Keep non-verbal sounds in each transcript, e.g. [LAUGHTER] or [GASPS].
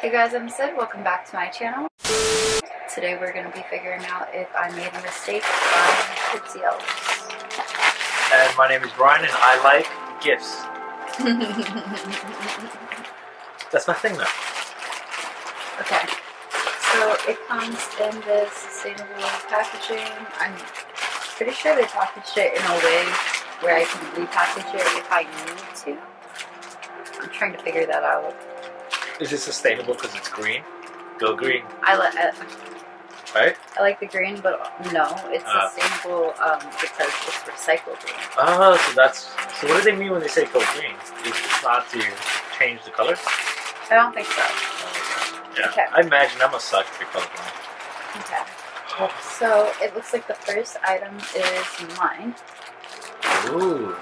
Hey guys, I'm Syd. Welcome back to my channel. Today we're going to be figuring out if I made a mistake buying Tipsy Elves. And my name is Brian, and I like gifts. [LAUGHS] That's my thing, though. okay, so it comes in this sustainable packaging. I'm pretty sure they packaged it in a way where I can repackage it if I need to. I'm trying to figure that out. Is it sustainable because it's green? Go green, I, like. Right? I like the green, but no, it's Ah. sustainable um, because it's recycled green. Oh, so that's so. What do they mean when they say go green? It's not to change the color. I don't think so. Yeah, Okay. I imagine I'm a suck for colorblind. Okay. So it looks like the first item is mine. Ooh.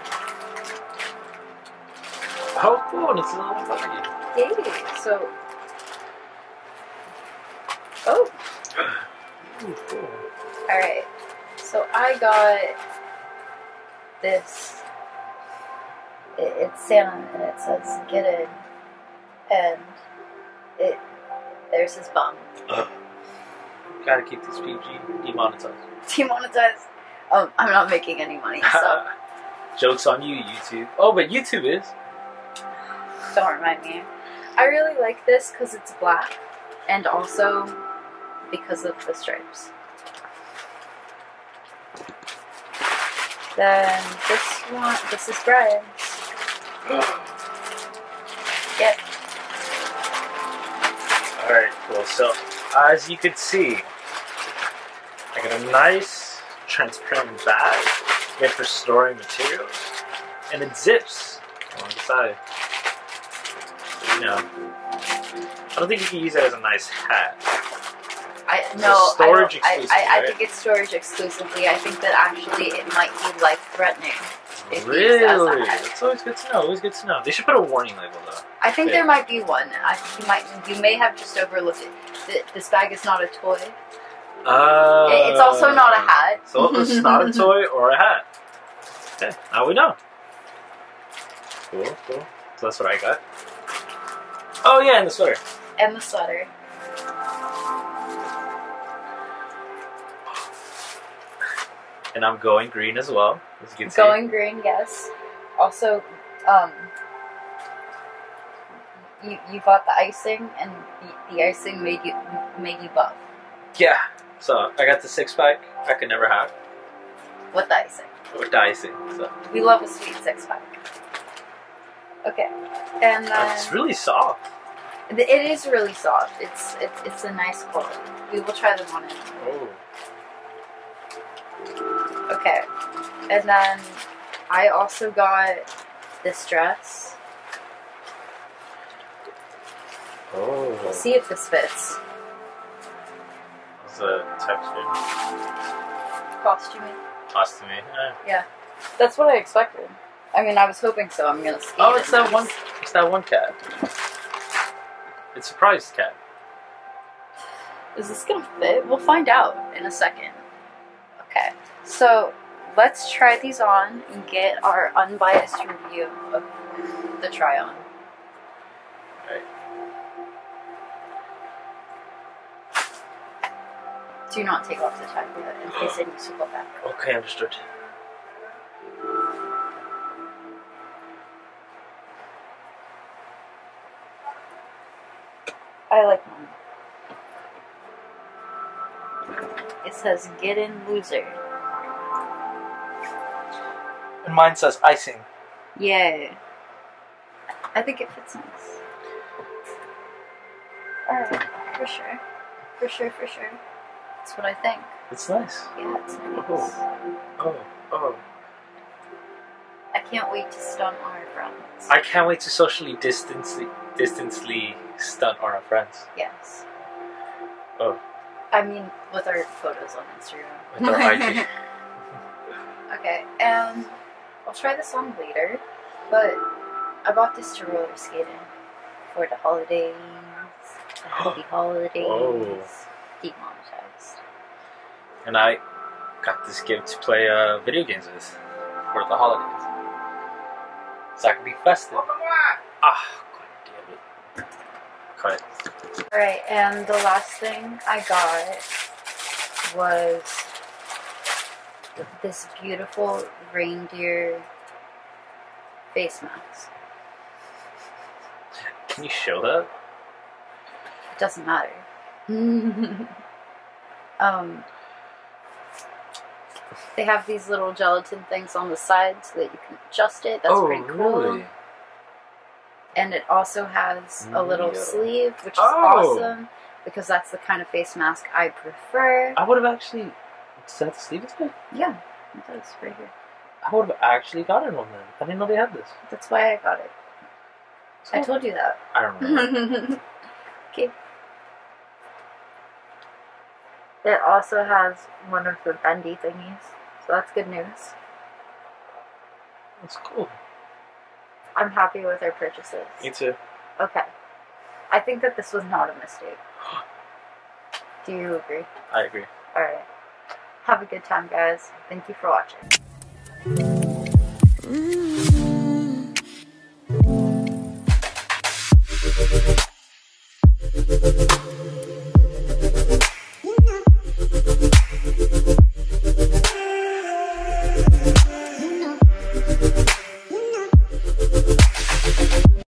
Oh, cool! And it's a little buggy. So. Oh, Ooh, cool. alright. So I got this. It, it's Santa and it says get in. And it. There's his bum. [LAUGHS] Gotta keep this PG demonetized. [LAUGHS] Demonetized. Um, I'm not making any money, so [LAUGHS] Jokes on you, YouTube. Oh, but YouTube is. don't remind me. I really like this because it's black and also because of the stripes. Then this one, this is Brian's. Yep. Alright, cool. So, as you can see, I got a nice transparent bag made for storing materials, and it zips along the side. You know, I don't think you can use it as a nice hat. I no, I, storage I, I, I right? think it's storage exclusively. I think that actually it might be life threatening. If used as a Really? That's always good to know. Always good to know. They should put a warning label though. I think Yeah. there might be one. I think you might you may have just overlooked it. Th- This bag is not a toy. Uh, It's also not a hat. So it's [LAUGHS] not a toy or a hat. Okay, now we know. Cool, cool. So that's what I got. Oh yeah, and the sweater. and the sweater. And I'm going green as well. As you can see. Going green, yes. Also, um, you you got the icing, and the, the icing made you made you buff Yeah. So I got the six pack. I could never have with the icing. with the icing. So We love a sweet six pack. Okay, and then it's really soft. It is really soft. It's it's it's a nice quality. We will try them on it. Oh. Okay, and then I also got this dress. We'll Oh. see if this fits. It's a texture. Costuming. To me. Eh. That's what I expected. I mean, I was hoping so. I'm gonna. Oh, it's that one. It's that one cat. It's surprise cat. Is this gonna fit? We'll find out in a second. Okay, so let's try these on and get our unbiased review of the try on. Right. Do not take off the tag in case it needs to go back. Okay, understood. I like mine. It says "Get in, loser." And mine says icing. Yay! I think it fits nice. Alright, for sure. For sure, for sure. That's what I think. It's nice. Yeah, it's nice. Oh, oh. oh. I can't wait to stun our friends. I can't wait to socially distantly, distantly stunt on our friends. yes. Oh. I mean, with our photos on Instagram. With our IG. [LAUGHS] Okay, and I'll try this on later, but I bought this to roller skating for the holidays. The [GASPS] happy holidays. Oh. Demonetized. And I got this gift to play uh, video games with for the holidays. So I can be festive. Ah, god damn it. Cut. Alright, and the last thing I got was this beautiful reindeer face mask. Can you show that? It doesn't matter. [LAUGHS] um, they have these little gelatin things on the side so that you can adjust it. That's pretty cool. And it also has a little Yeah. sleeve, which is Oh. awesome because that's the kind of face mask I prefer. I would have actually. Does that to sleeve it? Yeah, it does right here. I would have actually gotten one then. I didn't know they had this. That's why I got it. I told you that. I don't remember. [LAUGHS] okay. It also has one of the bendy thingies, so that's good news. That's cool. I'm happy with our purchases. Me too. Okay. I think that this was not a mistake. [GASPS] Do you agree? I agree. Alright. Have a good time, guys. Thank you for watching. Mm.